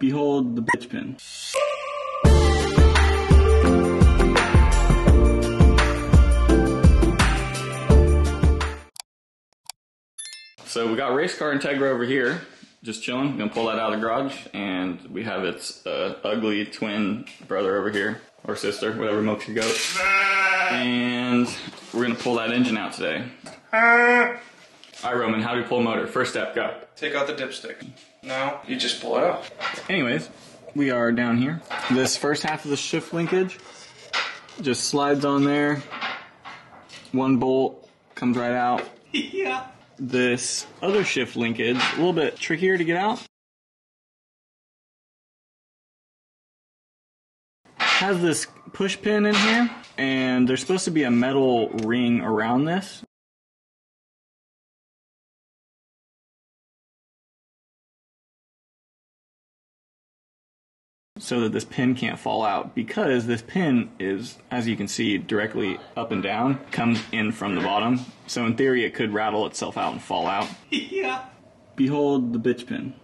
Behold the bitch pin. So we got race car Integra over here, just chilling. Gonna pull that out of the garage, and we have its uh, ugly twin brother over here, or sister, whatever milks your goat. And we're gonna pull that engine out today. All right, Roman, how do we pull a motor? First step, go. Take out the dipstick. Now you just pull it out. Anyways, we are down here. This first half of the shift linkage just slides on there. One bolt comes right out. yeah. This other shift linkage, a little bit trickier to get out. Has this push pin in here, and there's supposed to be a metal ring around this. So that this pin can't fall out because this pin is, as you can see, directly up and down, comes in from the bottom. So in theory, it could rattle itself out and fall out. yeah. Behold the bitch pin.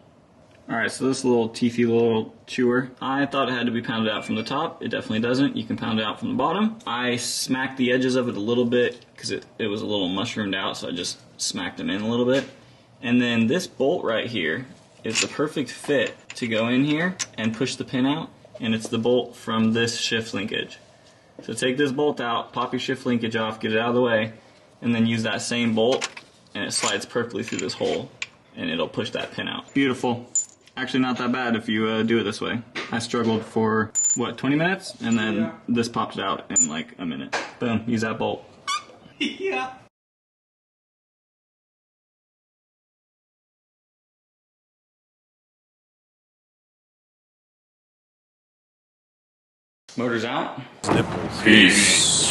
Alright, so this little teethy little chewer, I thought it had to be pounded out from the top. It definitely doesn't. You can pound it out from the bottom. I smacked the edges of it a little bit because it, it was a little mushroomed out, so I just smacked them in a little bit. And then this bolt right here is the perfect fit to go in here and push the pin out, and it's the bolt from this shift linkage. So take this bolt out, pop your shift linkage off, get it out of the way, and then use that same bolt, and it slides perfectly through this hole, and it'll push that pin out. Beautiful. Actually, not that bad if you uh, do it this way. I struggled for, what, 20 minutes? And then Yeah. this popped out in like a minute. Boom, use that bolt. yeah. Motor's out. Peace.